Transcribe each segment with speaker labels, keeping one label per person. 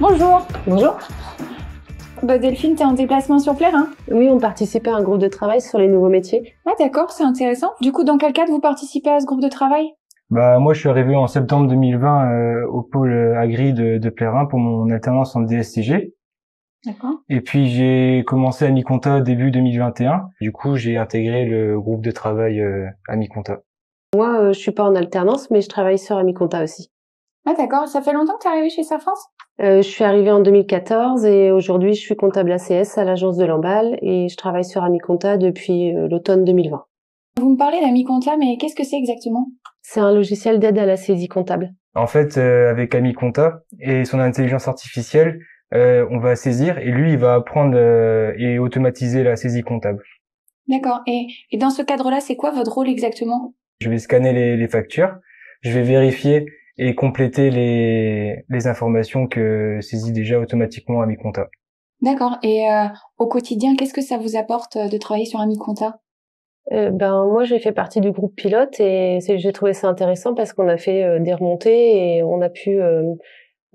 Speaker 1: Bonjour.
Speaker 2: Bonjour.
Speaker 1: Bah Delphine, t'es en déplacement sur Plérin
Speaker 2: Oui, on participait à un groupe de travail sur les nouveaux métiers.
Speaker 1: Ah d'accord, c'est intéressant. Du coup, dans quel cadre vous participez à ce groupe de travail
Speaker 3: Bah moi, je suis arrivé en septembre 2020 euh, au pôle agri de, de Plérin pour mon alternance en DSTG.
Speaker 1: D'accord.
Speaker 3: Et puis j'ai commencé à mi-compta début 2021. Du coup, j'ai intégré le groupe de travail euh, à mi-compta.
Speaker 2: Moi, euh, je suis pas en alternance, mais je travaille sur Amiconta aussi.
Speaker 1: Ah d'accord, ça fait longtemps que t'es arrivé chez Safrance
Speaker 2: Euh, je suis arrivée en 2014 et aujourd'hui, je suis comptable ACS à l'agence de l'emballe et je travaille sur Amiconta depuis euh, l'automne 2020.
Speaker 1: Vous me parlez d'Amiconta, mais qu'est-ce que c'est exactement?
Speaker 2: C'est un logiciel d'aide à la saisie comptable.
Speaker 3: En fait, euh, avec AmiConta et son intelligence artificielle, euh, on va saisir et lui, il va apprendre euh, et automatiser la saisie comptable.
Speaker 1: D'accord. Et, et dans ce cadre-là, c'est quoi votre rôle exactement?
Speaker 3: Je vais scanner les, les factures, je vais vérifier et compléter les, les informations que saisit déjà automatiquement AmiConta.
Speaker 1: D'accord. Et euh, au quotidien, qu'est-ce que ça vous apporte euh, de travailler sur Amiconta?
Speaker 2: Euh, ben moi, j'ai fait partie du groupe pilote et j'ai trouvé ça intéressant parce qu'on a fait euh, des remontées et on a pu euh,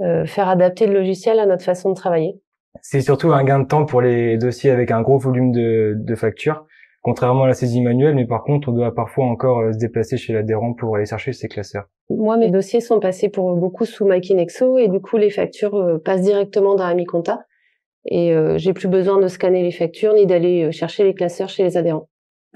Speaker 2: euh, faire adapter le logiciel à notre façon de travailler.
Speaker 3: C'est surtout un gain de temps pour les dossiers avec un gros volume de, de factures, contrairement à la saisie manuelle, mais par contre, on doit parfois encore euh, se déplacer chez l'adhérent pour aller chercher ses classeurs.
Speaker 2: Moi, mes dossiers sont passés pour beaucoup sous Makinexo et du coup, les factures euh, passent directement dans Amiconta. Et euh, j'ai plus besoin de scanner les factures ni d'aller euh, chercher les classeurs chez les adhérents.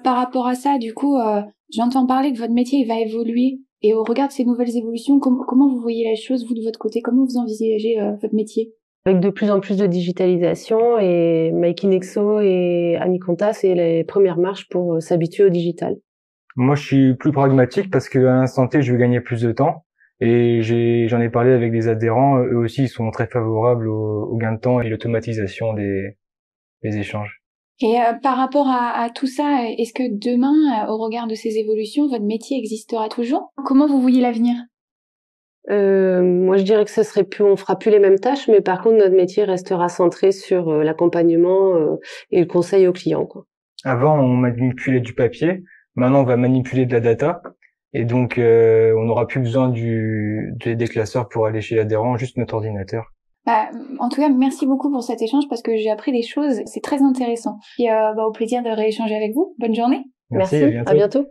Speaker 1: Par rapport à ça, du coup, euh, j'entends parler que votre métier il va évoluer. Et au regard de ces nouvelles évolutions, com- comment vous voyez la chose, vous, de votre côté? Comment vous envisagez euh, votre métier?
Speaker 2: Avec de plus en plus de digitalisation et Makinexo et Amiconta, c'est les premières marches pour euh, s'habituer au digital.
Speaker 3: Moi, je suis plus pragmatique parce qu'à l'instant T, je veux gagner plus de temps. Et j'ai, j'en ai parlé avec des adhérents, eux aussi, ils sont très favorables au, au gain de temps et l'automatisation des, des échanges.
Speaker 1: Et euh, par rapport à, à tout ça, est-ce que demain, euh, au regard de ces évolutions, votre métier existera toujours? Comment vous voyez l'avenir?
Speaker 2: Euh, moi, je dirais que ce serait plus, on fera plus les mêmes tâches, mais par contre, notre métier restera centré sur euh, l'accompagnement euh, et le conseil aux clients. Quoi.
Speaker 3: Avant, on manipulait du papier. Maintenant, on va manipuler de la data. Et donc, euh, on n'aura plus besoin du, des, des classeurs pour aller chez l'adhérent, juste notre ordinateur.
Speaker 1: bah, En tout cas, merci beaucoup pour cet échange parce que j'ai appris des choses. C'est très intéressant. Et euh, bah, au plaisir de rééchanger avec vous. Bonne journée.
Speaker 3: Merci, à bientôt.
Speaker 2: à bientôt.